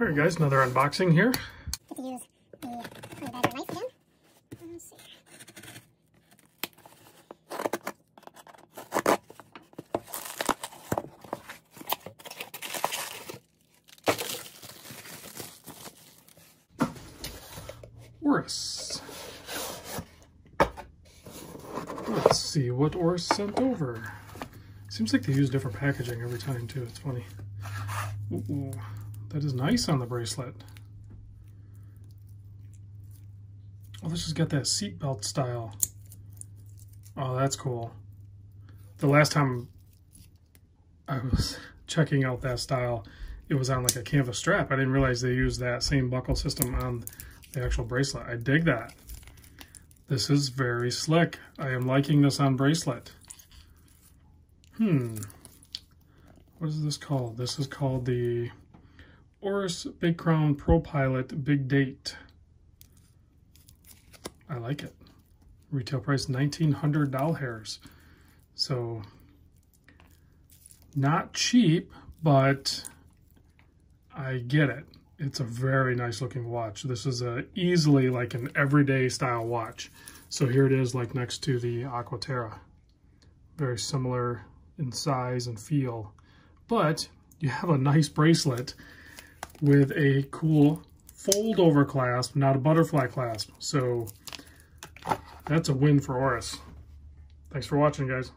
All right, guys, another unboxing here. Get to use the honey badger knife again. Let's see. Oris. Let's see what Oris sent over. Seems like they use different packaging every time too. It's funny. Ooh, that is nice on the bracelet. Oh, this has got that seatbelt style. Oh, that's cool. The last time I was checking out that style, it was on like a canvas strap. I didn't realize they used that same buckle system on the actual bracelet. I dig that. This is very slick. I am liking this on bracelet. Hmm. What is this called? This is called the Oris Big Crown Pro Pilot Big Date. I like it. Retail price $1,900 hairs. So, not cheap, but I get it. It's a very nice looking watch. This is a easily like an everyday style watch. So here it is like next to the Aquaterra. Very similar in size and feel. But you have a nice bracelet with a cool fold over clasp, not a butterfly clasp. So that's a win for Oris. Thanks for watching, guys.